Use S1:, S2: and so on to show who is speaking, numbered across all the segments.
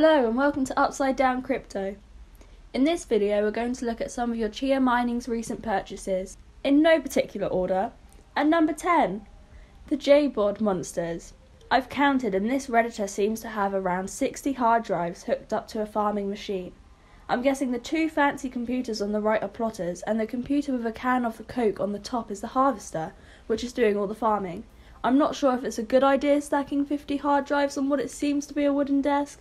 S1: Hello and welcome to Upside Down Crypto. In this video we're going to look at some of your Chia Mining's recent purchases, in no particular order, and number 10, the JBOD monsters. I've counted and this Redditor seems to have around 60 hard drives hooked up to a farming machine. I'm guessing the two fancy computers on the right are plotters and the computer with a can of the coke on the top is the harvester, which is doing all the farming. I'm not sure if it's a good idea stacking 50 hard drives on what it seems to be a wooden desk,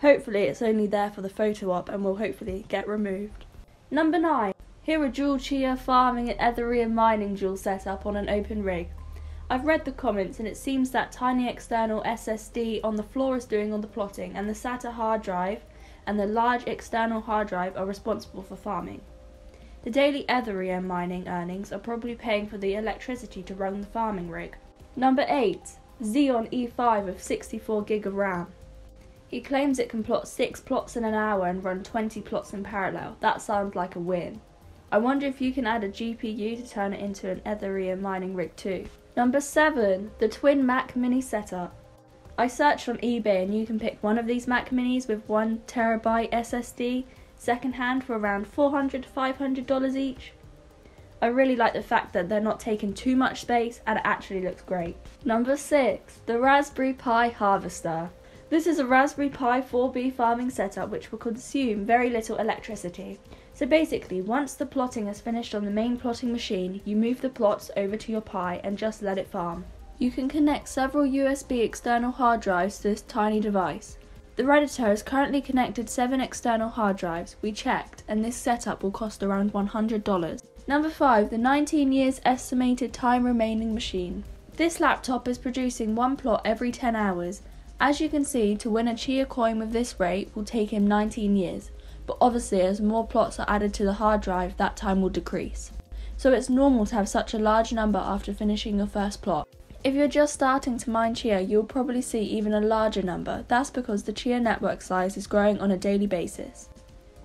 S1: Hopefully it's only there for the photo op and will hopefully get removed. Number 9. Here are dual chia farming and Ethereum mining dual setup on an open rig. I've read the comments and it seems that tiny external SSD on the floor is doing all the plotting and the SATA hard drive and the large external hard drive are responsible for farming. The daily Ethereum mining earnings are probably paying for the electricity to run the farming rig. Number 8. Xeon E5 of 64 gig of RAM. He claims it can plot 6 plots in an hour and run 20 plots in parallel. That sounds like a win. I wonder if you can add a GPU to turn it into an Ethereum mining rig too. Number 7. The Twin Mac Mini Setup. I searched on eBay and you can pick one of these Mac Minis with 1TB SSD secondhand for around $400 to $500 each. I really like the fact that they're not taking too much space and it actually looks great. Number 6. The Raspberry Pi Harvester. This is a Raspberry Pi 4B farming setup which will consume very little electricity. So basically, once the plotting is finished on the main plotting machine, you move the plots over to your Pi and just let it farm. You can connect several USB external hard drives to this tiny device. The Redditor is currently connected 7 external hard drives, we checked, and this setup will cost around $100. Number 5. The 19 years estimated time remaining machine. This laptop is producing one plot every 10 hours, as you can see, to win a Chia coin with this rate will take him 19 years, but obviously as more plots are added to the hard drive, that time will decrease. So it's normal to have such a large number after finishing your first plot. If you're just starting to mine Chia, you'll probably see even a larger number. That's because the Chia network size is growing on a daily basis.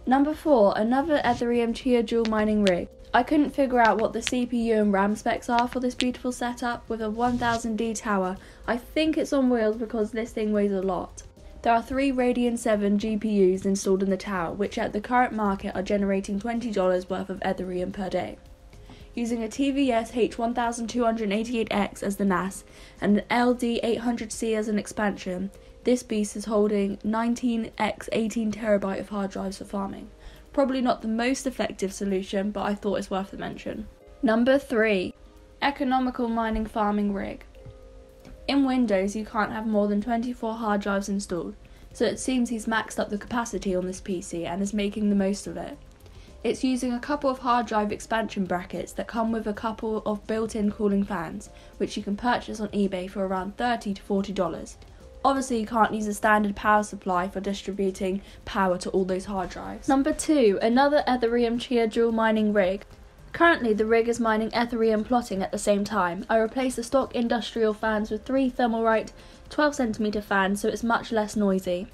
S1: Number 4. Another Ethereum Chia dual mining rig. I couldn't figure out what the CPU and RAM specs are for this beautiful setup with a 1000D tower. I think it's on wheels because this thing weighs a lot. There are three Radeon 7 GPUs installed in the tower, which at the current market are generating $20 worth of Ethereum per day. Using a TVS H1288X as the NAS and an LD800C as an expansion, this beast is holding 19x 18 terabyte of hard drives for farming. Probably not the most effective solution, but I thought it's worth the mention. Number 3. Economical Mining Farming Rig. In Windows, you can't have more than 24 hard drives installed, so it seems he's maxed up the capacity on this PC and is making the most of it. It's using a couple of hard drive expansion brackets that come with a couple of built in cooling fans, which you can purchase on eBay for around 30 to $40. Obviously, you can't use a standard power supply for distributing power to all those hard drives. Number two, another Ethereum Chia dual mining rig. Currently, the rig is mining Ethereum plotting at the same time. I replaced the stock industrial fans with three Thermalright 12cm fans so it's much less noisy.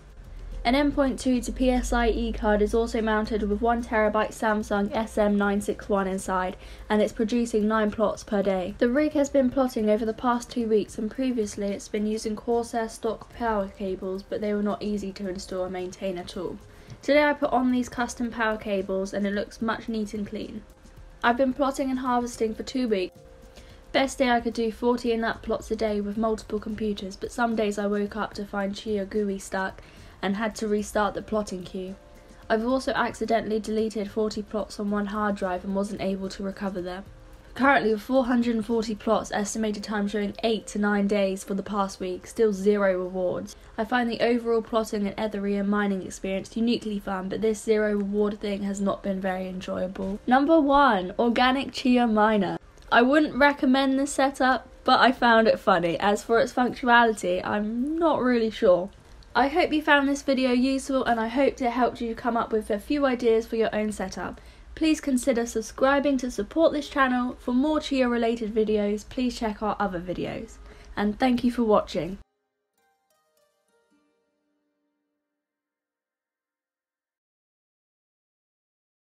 S1: An M.2 to PCIe card is also mounted with 1TB Samsung SM961 inside and it's producing 9 plots per day. The rig has been plotting over the past 2 weeks and previously it's been using Corsair stock power cables but they were not easy to install and maintain at all. Today I put on these custom power cables and it looks much neat and clean. I've been plotting and harvesting for 2 weeks. Best day I could do 40 and up plots a day with multiple computers but some days I woke up to find Chia GUI stuck and had to restart the plotting queue. I've also accidentally deleted 40 plots on one hard drive and wasn't able to recover them. Currently with 440 plots, estimated time showing 8 to 9 days for the past week, still zero rewards. I find the overall plotting and Ethereum mining experience uniquely fun, but this zero reward thing has not been very enjoyable. Number 1. Organic Chia Miner. I wouldn't recommend this setup, but I found it funny. As for its functionality, I'm not really sure. I hope you found this video useful and I hope it helped you come up with a few ideas for your own setup. Please consider subscribing to support this channel. For more Chia related videos, please check our other videos. And thank you for watching.